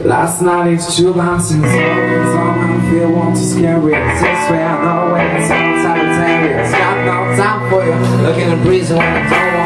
Last night it's two but I'm still smoking Somehow I feel want to scare it This way I know way it's all Sagittarius Got no time for you. Look in the breeze when I don't